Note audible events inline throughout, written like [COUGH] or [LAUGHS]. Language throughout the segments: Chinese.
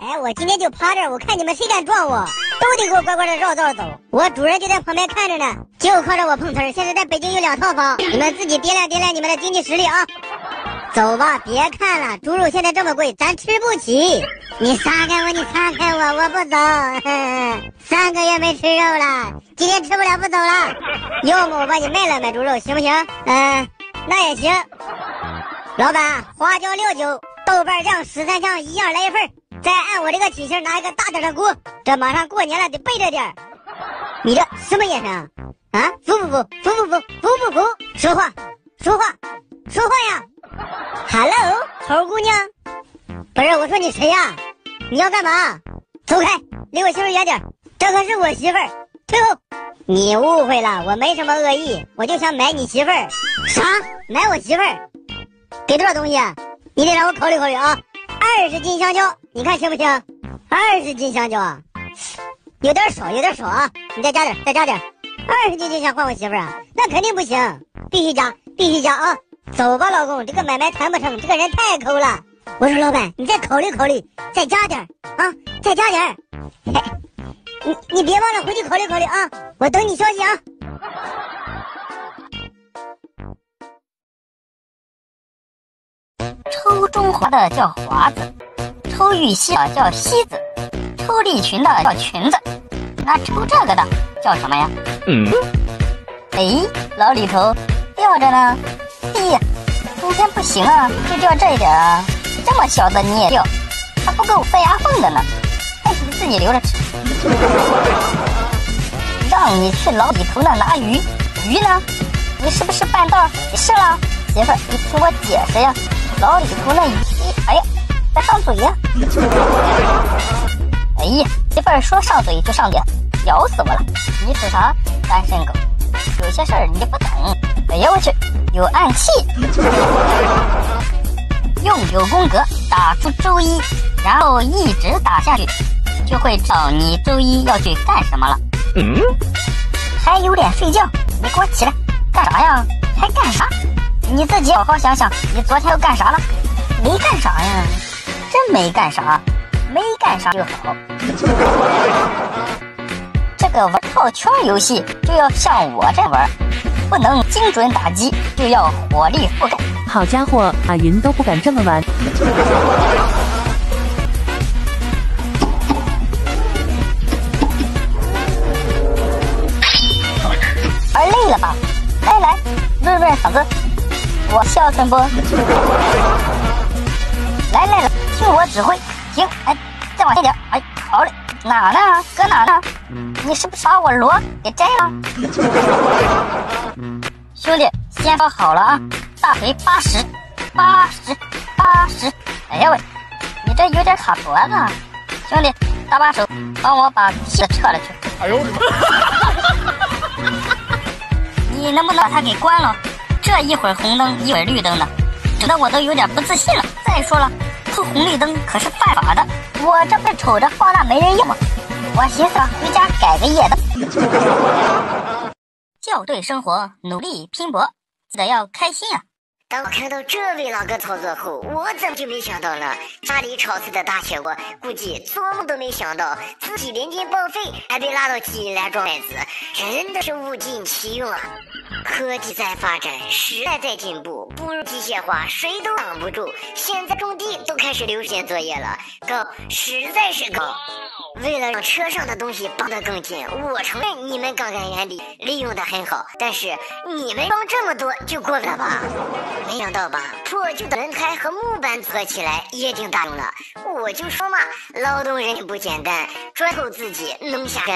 哎，我今天就趴这儿，我看你们谁敢撞我，都得给我乖乖的绕道走。我主人就在旁边看着呢，就靠着我碰瓷儿。现在在北京有两套房，你们自己掂量掂量你们的经济实力啊。走吧，别看了，猪肉现在这么贵，咱吃不起。你撒开我，你撒开我，我不走。[LAUGHS] 三个月没吃肉了，今天吃不了不走了。要么我把你卖了买猪肉，行不行？嗯，那也行。老板，花椒料酒、豆瓣酱、十三香一样来一份再按我这个体型拿一个大点的锅。这马上过年了，得备着点你这什么眼神啊？啊？服不服？服不服？服不服？说话，说话，说话呀！Hello，猴姑娘，不是我说你谁呀？你要干嘛？走开，离我媳妇远点。这可是我媳妇儿，退后。你误会了，我没什么恶意，我就想买你媳妇儿。啥？买我媳妇儿？给多少东西？你得让我考虑考虑啊。二十斤香蕉，你看行不行？二十斤香蕉啊，有点少，有点少啊。你再加点，再加点。二十斤就想换我媳妇啊？那肯定不行，必须加，必须加啊。走吧，老公，这个买卖谈不成，这个人太抠了。我说老板，你再考虑考虑，再加点啊，再加点。[LAUGHS] 你你别忘了回去考虑考虑啊，我等你消息啊。中华的叫华子，抽玉溪的叫西子，抽利群的叫裙子，那抽这个的叫什么呀？嗯。哎，老李头，吊着呢。哎呀，今天不行啊，就钓这一点啊，这么小的你也钓，还不够塞牙缝的呢。哎，你自己留着吃。[LAUGHS] 让你去老李头那拿鱼，鱼呢？你是不是半道是了？媳妇儿，你听我解释呀。老李头那鱼，哎呀，在上嘴呀！哎呀，媳妇儿说上嘴就上嘴，咬死我了！你瞅啥单身狗？有些事儿你不懂。哎呀我去！有暗器，用九宫格打出周一，然后一直打下去，就会知道你周一要去干什么了。嗯，还有脸睡觉？你给我起来，干啥呀？还干啥？你自己好好想想，你昨天又干啥了？没干啥呀？真没干啥，没干啥就好。这个玩套圈游戏就要像我这玩。不能精准打击，就要火力覆盖。好家伙，马云都不敢这么玩。玩累了吧？来来，润润嗓子，我孝顺不？来来来，听我指挥。行，哎，再往前点。哎，好嘞。哪呢？搁哪呢？你是不是把我锣给摘了？兄弟，先说好了啊，大腿八十，八十，八十。哎呀喂，你这有点卡脖子。兄弟，搭把手，帮我把气撤了去。哎呦我的妈！[LAUGHS] 你能不能把它给关了？这一会儿红灯，一会儿绿灯的，整得我都有点不自信了。再说了。偷红绿灯可是犯法的，我这不瞅着放那没人要吗？我寻思回家改个夜灯。[LAUGHS] 校对生活，努力拼搏，记得要开心啊！当我看到这位老哥操作后，我怎么就没想到呢？家里炒菜的大铁锅，估计做梦都没想到自己临近报废，还被拉到基因来装麦子，真的是物尽其用啊！科技在发展，时代在进步，步入机械化，谁都挡不住。现在种地都开始流水作业了，高，实在是高。为了让车上的东西绑得更紧，我承认你们杠杆原理利用的很好，但是你们装这么多就过分了吧？没想到吧？破旧的轮胎和木板组合起来也挺大用了。我就说嘛，劳动人民不简单，砖头自己能下根。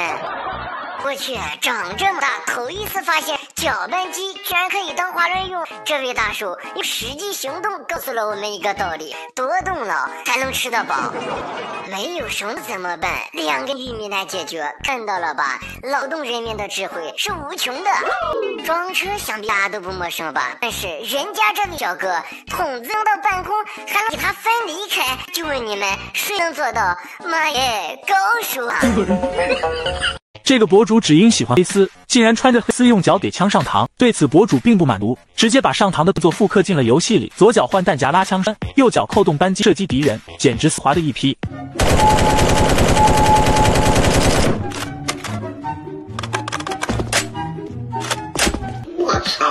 我去，长这么大头一次发现搅拌机居然可以当滑轮用。这位大叔用实际行动告诉了我们一个道理：多动脑才能吃得饱。[LAUGHS] 没有绳子怎么办？两根玉米来解决。看到了吧？劳动人民的智慧是无穷的。装车想必大家都不陌生吧？但是人家这位小哥，桶子扔到半空还能给他分离开，就问你们谁能做到？妈耶，高手啊！这个博主只因喜欢黑丝，竟然穿着黑丝用脚给枪上膛。对此，博主并不满足，直接把上膛的动作复刻进了游戏里，左脚换弹夹拉枪栓，右脚扣动扳机射击敌人，简直丝滑的一批。我操！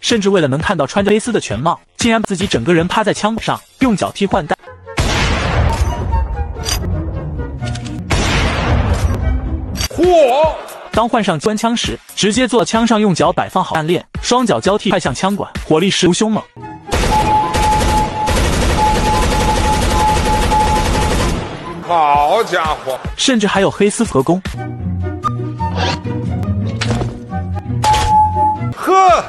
甚至为了能看到穿着黑丝的全貌，竟然把自己整个人趴在枪上，用脚替换弹。嚯！当换上官枪时，直接坐枪上，用脚摆放好弹链，双脚交替，快向枪管，火力十足凶猛。好家伙！甚至还有黑丝合弓。呵！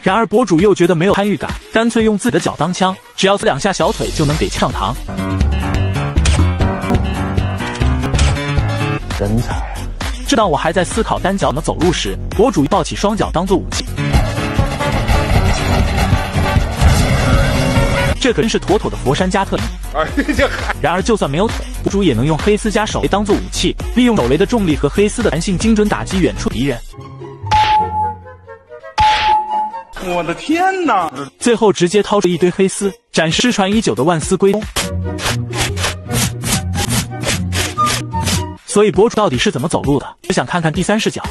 然而博主又觉得没有参与感，干脆用自己的脚当枪，只要两下小腿就能给上膛。真惨！正当我还在思考单脚怎么走路时，博主抱起双脚当做武器，这可真是妥妥的佛山加特林。然而就算没有腿，博主也能用黑丝加手雷当做武器，利用手雷的重力和黑丝的弹性，精准打击远处敌人。我的天哪！最后直接掏出一堆黑丝，展示失传已久的万丝归宗。所以博主到底是怎么走路的？我想看看第三视角。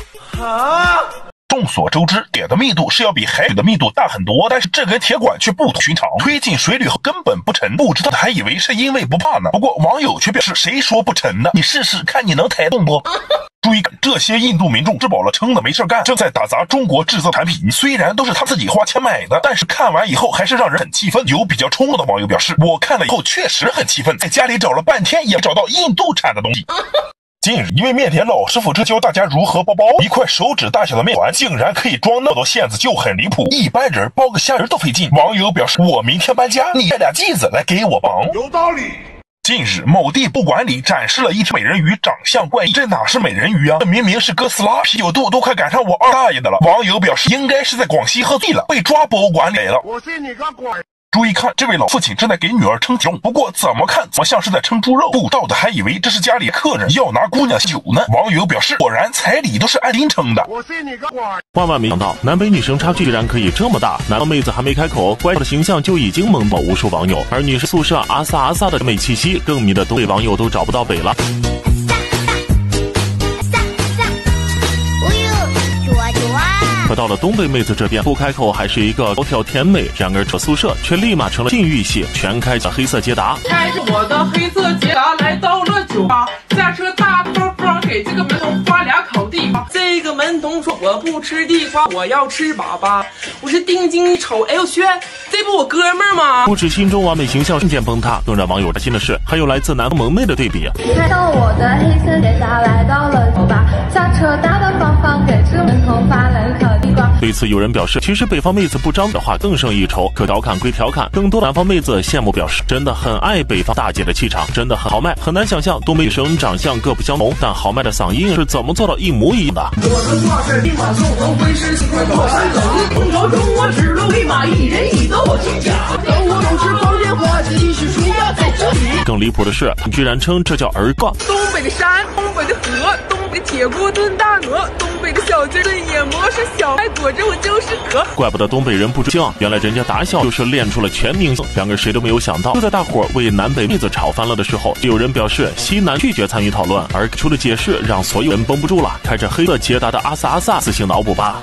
啊！众所周知，铁的密度是要比海水的密度大很多，但是这根铁管却不同寻常，推进水里后根本不沉。不知道的还以为是因为不怕呢。不过网友却表示：“谁说不沉呢？你试试看，你能抬动不？” [LAUGHS] 注意看，这些印度民众吃饱了撑的没事干，正在打砸中国制造产品。虽然都是他自己花钱买的，但是看完以后还是让人很气愤。有比较冲动的网友表示：“我看了以后确实很气愤，在家里找了半天也找到印度产的东西。”近日，一位面点老师傅正教大家如何包包。一块手指大小的面团竟然可以装那么多馅子，就很离谱。一般人包个虾仁都费劲。网友表示：“我明天搬家，你带俩剂子来给我绑。”有道理。近日，某地博物馆里展示了一条美人鱼，长相怪异。这哪是美人鱼啊？这明明是哥斯拉，啤酒肚都快赶上我二大爷的了。网友表示：“应该是在广西喝醉了，被抓博物馆里了。”我信你个鬼！注意看，这位老父亲正在给女儿称体重，不过怎么看怎么像是在称猪肉。不知道的还以为这是家里客人要拿姑娘酒呢。网友表示，果然彩礼都是按斤称的。我信你个鬼！万万没想到，南北女生差距居然可以这么大。南方妹子还没开口，乖巧的形象就已经萌爆无数网友，而女生宿舍阿萨阿萨的美气息，更迷的东北网友都找不到北了。可到了东北妹子这边，不开口还是一个高挑甜美，然而这宿舍却立马成了禁欲系，全开着黑色捷达。开着我的黑色捷达来到了酒吧，下车大方方给这个门童发俩烤地瓜。这个门童说我不吃地瓜，我要吃粑粑。我是定睛一瞅，哎呦去，这不我哥们儿吗？不止心中完美形象瞬间崩塌，更让网友担心的是，还有来自南方萌妹的对比。开到我的黑色捷对此，有人表示，其实北方妹子不张的话更胜一筹。可调侃归调侃，更多南方妹子羡慕表示，真的很爱北方大姐的气场，真的很豪迈。很难想象东北女生长相各不相同，但豪迈的嗓音是怎么做到一模一样的？更离谱的是，居然称这叫儿歌。东北的山，东北的河，东北的铁锅炖大鹅，东北的小鸡炖野蘑是小麦裹着我就是壳。怪不得东北人不知性，原来人家打小就是练出了全明星。然而谁都没有想到，就在大伙为南北妹子吵翻了的时候，有人表示西南拒绝参与讨论，而给出的解释让所有人绷不住了。开着黑色捷达的阿萨阿萨自行脑补吧。